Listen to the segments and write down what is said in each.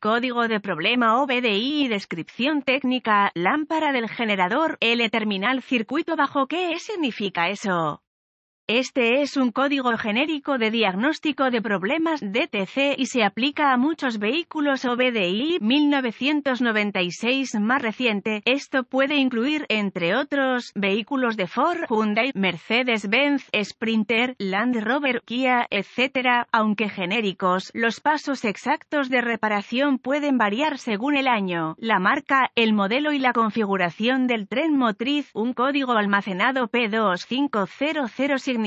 Código de problema OBDI y descripción técnica, lámpara del generador, L-terminal circuito bajo. ¿qué significa eso? Este es un código genérico de diagnóstico de problemas DTC y se aplica a muchos vehículos OBDI 1996 más reciente. Esto puede incluir, entre otros, vehículos de Ford, Hyundai, Mercedes-Benz, Sprinter, Land Rover, Kia, etc. Aunque genéricos, los pasos exactos de reparación pueden variar según el año, la marca, el modelo y la configuración del tren motriz. Un código almacenado P2500 significa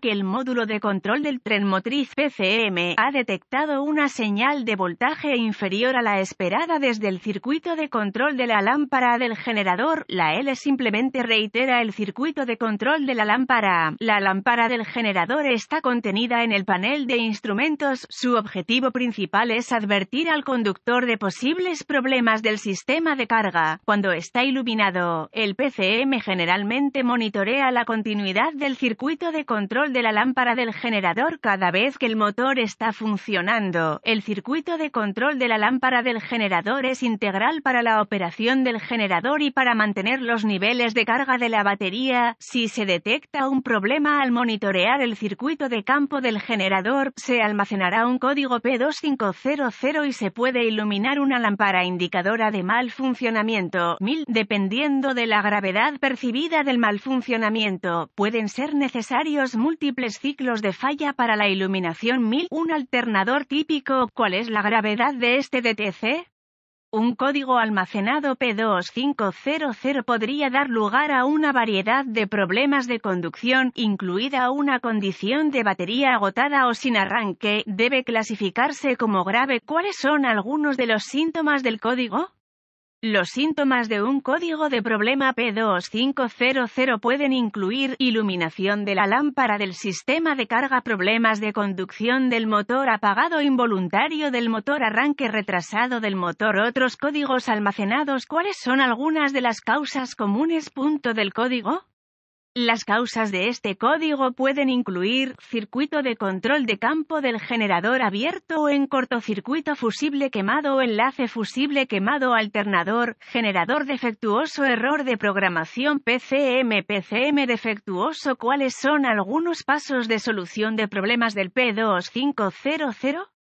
que el módulo de control del tren motriz PCM ha detectado una señal de voltaje inferior a la esperada desde el circuito de control de la lámpara del generador. La L simplemente reitera el circuito de control de la lámpara. La lámpara del generador está contenida en el panel de instrumentos. Su objetivo principal es advertir al conductor de posibles problemas del sistema de carga. Cuando está iluminado, el PCM generalmente monitorea la continuidad del circuito de control de la lámpara del generador cada vez que el motor está funcionando. El circuito de control de la lámpara del generador es integral para la operación del generador y para mantener los niveles de carga de la batería. Si se detecta un problema al monitorear el circuito de campo del generador, se almacenará un código P2500 y se puede iluminar una lámpara indicadora de mal funcionamiento. 1000 dependiendo de la gravedad percibida del mal funcionamiento, pueden ser necesarios múltiples ciclos de falla para la iluminación 1000. Un alternador típico, ¿cuál es la gravedad de este DTC? Un código almacenado P2500 podría dar lugar a una variedad de problemas de conducción, incluida una condición de batería agotada o sin arranque, debe clasificarse como grave. ¿Cuáles son algunos de los síntomas del código? Los síntomas de un código de problema P2500 pueden incluir iluminación de la lámpara del sistema de carga, problemas de conducción del motor apagado involuntario del motor, arranque retrasado del motor, otros códigos almacenados. ¿Cuáles son algunas de las causas comunes? Punto del código. Las causas de este código pueden incluir circuito de control de campo del generador abierto o en cortocircuito fusible quemado o enlace fusible quemado alternador, generador defectuoso error de programación PCM PCM defectuoso ¿Cuáles son algunos pasos de solución de problemas del P2500?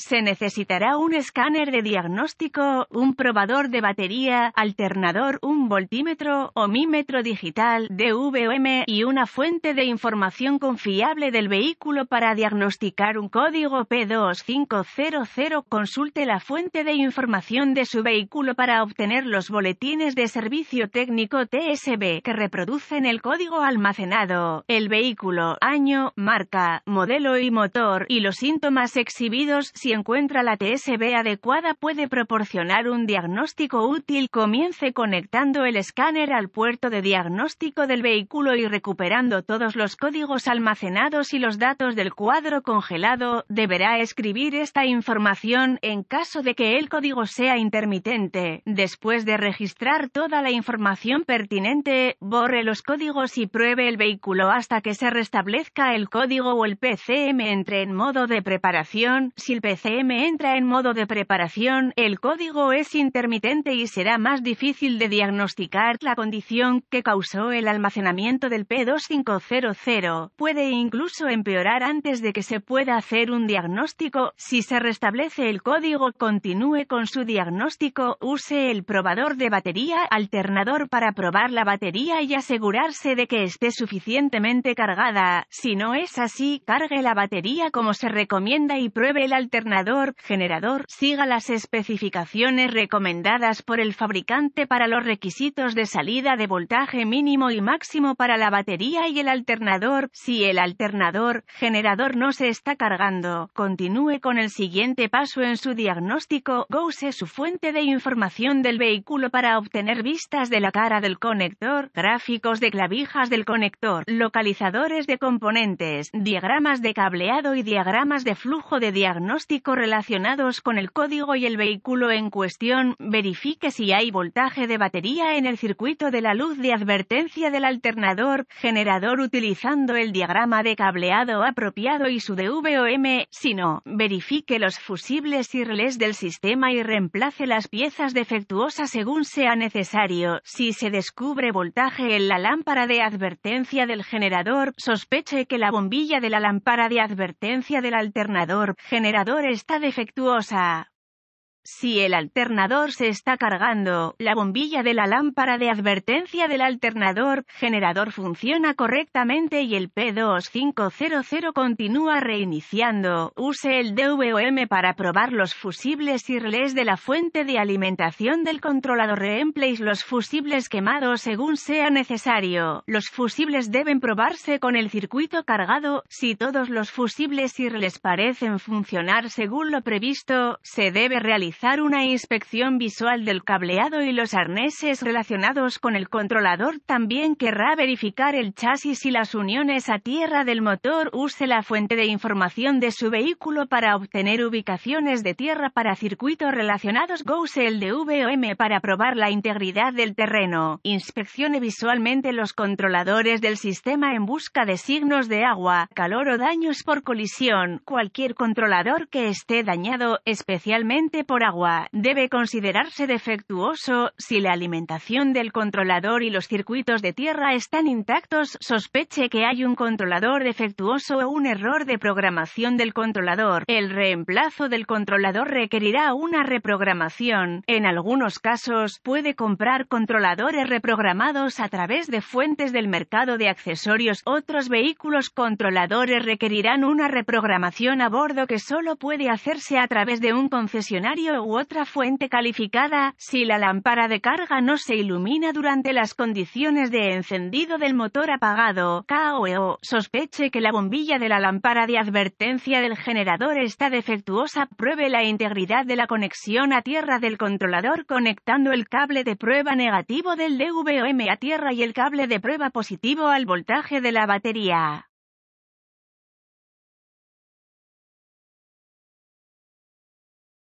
Se necesitará un escáner de diagnóstico, un probador de batería, alternador, un voltímetro, omímetro digital, DVOM y una fuente de información confiable del vehículo para diagnosticar un código P2500. Consulte la fuente de información de su vehículo para obtener los boletines de servicio técnico TSB que reproducen el código almacenado, el vehículo, año, marca, modelo y motor, y los síntomas exhibidos encuentra la TSB adecuada puede proporcionar un diagnóstico útil. Comience conectando el escáner al puerto de diagnóstico del vehículo y recuperando todos los códigos almacenados y los datos del cuadro congelado. Deberá escribir esta información en caso de que el código sea intermitente. Después de registrar toda la información pertinente, borre los códigos y pruebe el vehículo hasta que se restablezca el código o el PCM entre en modo de preparación. Si el PCM entra en modo de preparación, el código es intermitente y será más difícil de diagnosticar la condición que causó el almacenamiento del P2500. Puede incluso empeorar antes de que se pueda hacer un diagnóstico. Si se restablece el código, continúe con su diagnóstico, use el probador de batería alternador para probar la batería y asegurarse de que esté suficientemente cargada. Si no es así, cargue la batería como se recomienda y pruebe el alternador generador, siga las especificaciones recomendadas por el fabricante para los requisitos de salida de voltaje mínimo y máximo para la batería y el alternador. Si el alternador, generador no se está cargando, continúe con el siguiente paso en su diagnóstico. Use su fuente de información del vehículo para obtener vistas de la cara del conector, gráficos de clavijas del conector, localizadores de componentes, diagramas de cableado y diagramas de flujo de diagnóstico relacionados con el código y el vehículo en cuestión, verifique si hay voltaje de batería en el circuito de la luz de advertencia del alternador, generador utilizando el diagrama de cableado apropiado y su DVOM, si no, verifique los fusibles y relés del sistema y reemplace las piezas defectuosas según sea necesario. Si se descubre voltaje en la lámpara de advertencia del generador, sospeche que la bombilla de la lámpara de advertencia del alternador generador está defectuosa. Si el alternador se está cargando, la bombilla de la lámpara de advertencia del alternador generador funciona correctamente y el P2500 continúa reiniciando, use el DVOM para probar los fusibles y relés de la fuente de alimentación del controlador. Reemplace los fusibles quemados según sea necesario. Los fusibles deben probarse con el circuito cargado. Si todos los fusibles y relés parecen funcionar según lo previsto, se debe realizar una inspección visual del cableado y los arneses relacionados con el controlador. También querrá verificar el chasis y las uniones a tierra del motor. Use la fuente de información de su vehículo para obtener ubicaciones de tierra para circuitos relacionados. Use el DVOM para probar la integridad del terreno. Inspeccione visualmente los controladores del sistema en busca de signos de agua, calor o daños por colisión. Cualquier controlador que esté dañado, especialmente por agua, debe considerarse defectuoso, si la alimentación del controlador y los circuitos de tierra están intactos, sospeche que hay un controlador defectuoso o un error de programación del controlador. El reemplazo del controlador requerirá una reprogramación. En algunos casos, puede comprar controladores reprogramados a través de fuentes del mercado de accesorios. Otros vehículos controladores requerirán una reprogramación a bordo que solo puede hacerse a través de un concesionario u otra fuente calificada, si la lámpara de carga no se ilumina durante las condiciones de encendido del motor apagado, KOE sospeche que la bombilla de la lámpara de advertencia del generador está defectuosa, pruebe la integridad de la conexión a tierra del controlador conectando el cable de prueba negativo del DVOM a tierra y el cable de prueba positivo al voltaje de la batería.